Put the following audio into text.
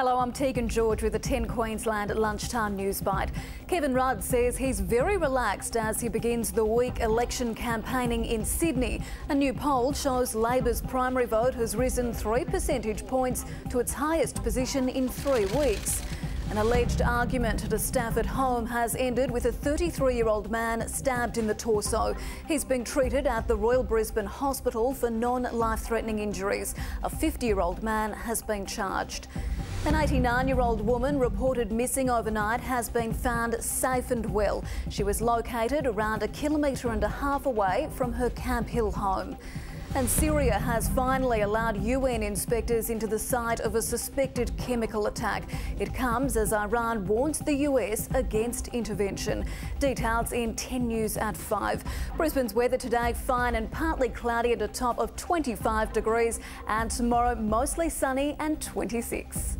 Hello, I'm Tegan George with the 10 Queensland lunchtime Newsbyte. Kevin Rudd says he's very relaxed as he begins the week election campaigning in Sydney. A new poll shows Labor's primary vote has risen three percentage points to its highest position in three weeks. An alleged argument at a Stafford home has ended with a 33 year old man stabbed in the torso. He's being treated at the Royal Brisbane Hospital for non life threatening injuries. A 50 year old man has been charged. An 89 year old woman reported missing overnight has been found safe and well. She was located around a kilometre and a half away from her Camp Hill home. And Syria has finally allowed UN inspectors into the site of a suspected chemical attack. It comes as Iran warns the US against intervention. Details in 10 News at 5. Brisbane's weather today fine and partly cloudy at a top of 25 degrees, and tomorrow mostly sunny and 26.